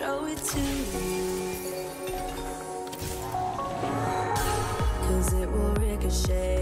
show it to you. Cause it will ricochet.